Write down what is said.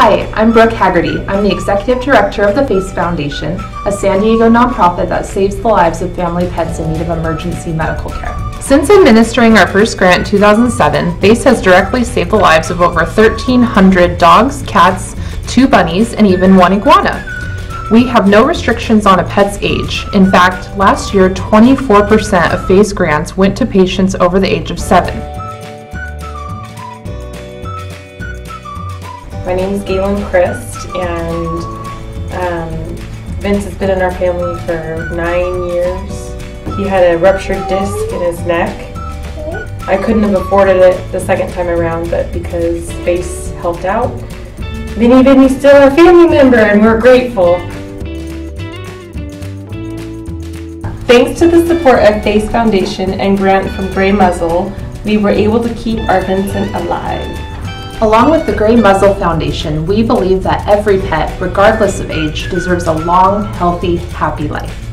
Hi, I'm Brooke Haggerty. I'm the Executive Director of the FACE Foundation, a San Diego nonprofit that saves the lives of family pets in need of emergency medical care. Since administering our first grant in 2007, FACE has directly saved the lives of over 1,300 dogs, cats, two bunnies, and even one iguana. We have no restrictions on a pet's age. In fact, last year, 24% of FACE grants went to patients over the age of 7. My name is Galen Christ, and um, Vince has been in our family for nine years. He had a ruptured disc in his neck. I couldn't have afforded it the second time around, but because Face helped out, Vinny Vinny's still a family member, and we're grateful. Thanks to the support of Face Foundation and grant from Grey Muzzle, we were able to keep our Vincent alive. Along with the Grey Muzzle Foundation, we believe that every pet, regardless of age, deserves a long, healthy, happy life.